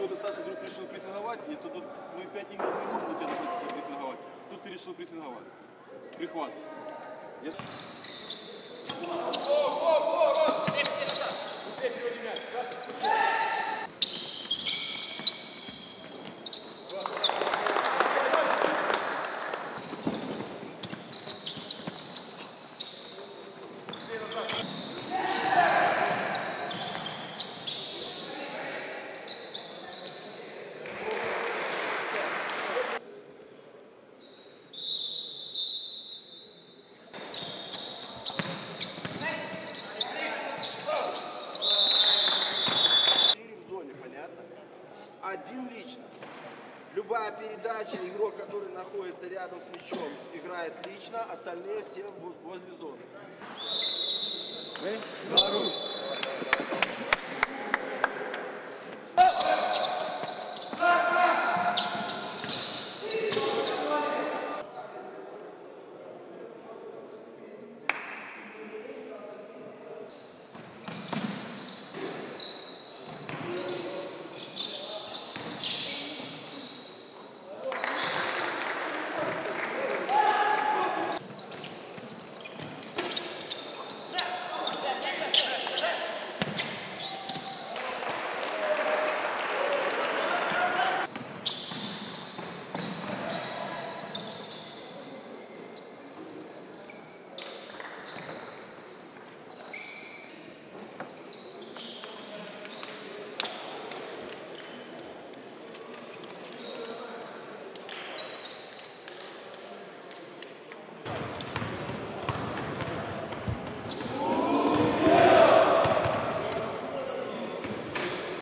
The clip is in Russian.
чего-то Саша вдруг решил прессинговать, и тут, тут мы пять игр не можем у тебя позиции прессинговать. Тут ты решил прессинговать. Прихват. Я... Любая передача, игрок, который находится рядом с мячом, играет лично, остальные все возле зоны. Да,